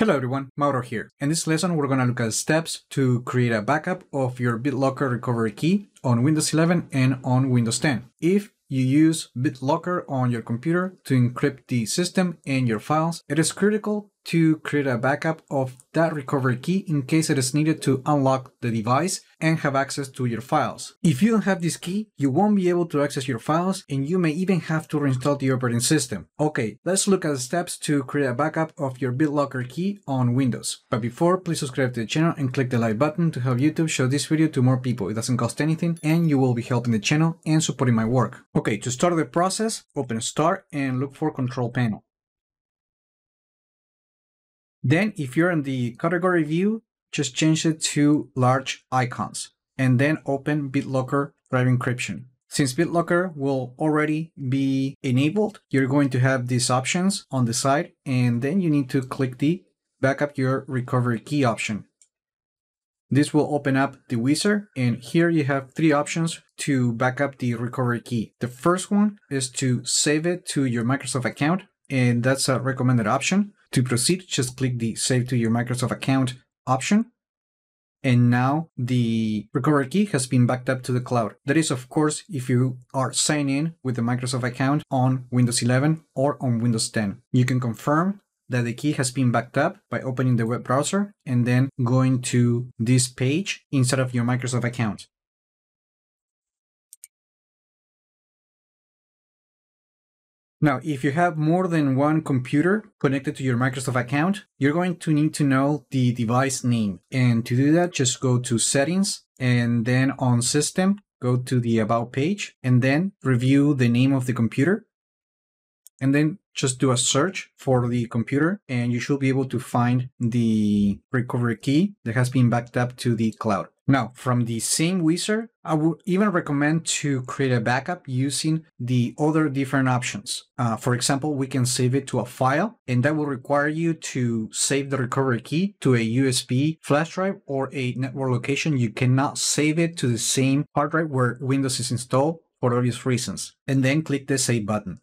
Hello everyone, Mauro here. In this lesson, we're going to look at steps to create a backup of your BitLocker recovery key on Windows 11 and on Windows 10. If you use BitLocker on your computer to encrypt the system and your files, it is critical to create a backup of that recovery key in case it is needed to unlock the device and have access to your files. If you don't have this key, you won't be able to access your files and you may even have to reinstall the operating system. Okay, let's look at the steps to create a backup of your BitLocker key on Windows. But before, please subscribe to the channel and click the like button to help YouTube show this video to more people. It doesn't cost anything and you will be helping the channel and supporting my work. Okay, to start the process, open Start and look for Control Panel. Then if you're in the category view, just change it to large icons and then open BitLocker Drive Encryption. Since BitLocker will already be enabled, you're going to have these options on the side and then you need to click the backup your recovery key option. This will open up the wizard and here you have three options to backup the recovery key. The first one is to save it to your Microsoft account and that's a recommended option. To proceed, just click the Save to your Microsoft account option. And now the recovery key has been backed up to the cloud. That is, of course, if you are signed in with the Microsoft account on Windows 11 or on Windows 10. You can confirm that the key has been backed up by opening the web browser and then going to this page inside of your Microsoft account. Now, if you have more than one computer connected to your Microsoft account, you're going to need to know the device name. And to do that, just go to settings and then on system, go to the about page and then review the name of the computer. And then just do a search for the computer and you should be able to find the recovery key that has been backed up to the cloud. Now, from the same wizard, I would even recommend to create a backup using the other different options. Uh, for example, we can save it to a file, and that will require you to save the recovery key to a USB flash drive or a network location. You cannot save it to the same hard drive where Windows is installed for obvious reasons. And then click the Save button.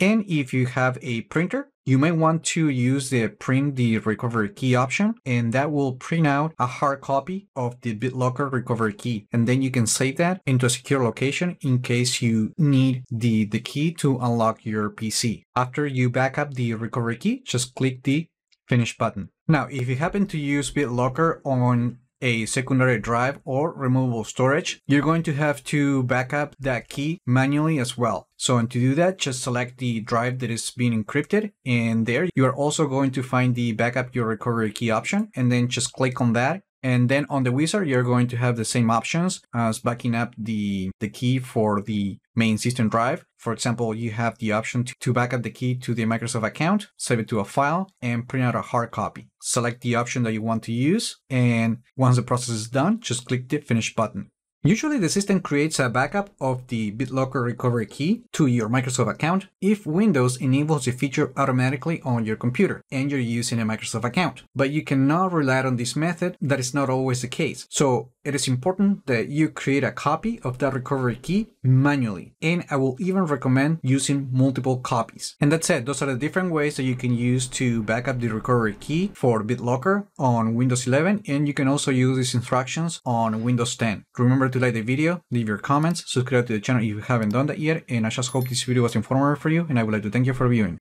And if you have a printer, you may want to use the print the recovery key option and that will print out a hard copy of the BitLocker recovery key. And then you can save that into a secure location in case you need the, the key to unlock your PC. After you back up the recovery key, just click the finish button. Now, if you happen to use BitLocker on a secondary drive or removable storage, you're going to have to backup that key manually as well. So and to do that, just select the drive that is being encrypted and there you are also going to find the backup your recovery key option and then just click on that and then on the wizard, you're going to have the same options as backing up the, the key for the main system drive. For example, you have the option to, back up the key to the Microsoft account, save it to a file, and print out a hard copy. Select the option that you want to use, and once the process is done, just click the Finish button. Usually the system creates a backup of the BitLocker recovery key to your Microsoft account if Windows enables the feature automatically on your computer and you're using a Microsoft account. But you cannot rely on this method, that is not always the case. So it is important that you create a copy of that recovery key manually. And I will even recommend using multiple copies. And that's it. Those are the different ways that you can use to back up the recovery key for BitLocker on Windows 11. And you can also use these instructions on Windows 10. Remember to like the video, leave your comments, subscribe to the channel if you haven't done that yet. And I just hope this video was informative for you. And I would like to thank you for viewing.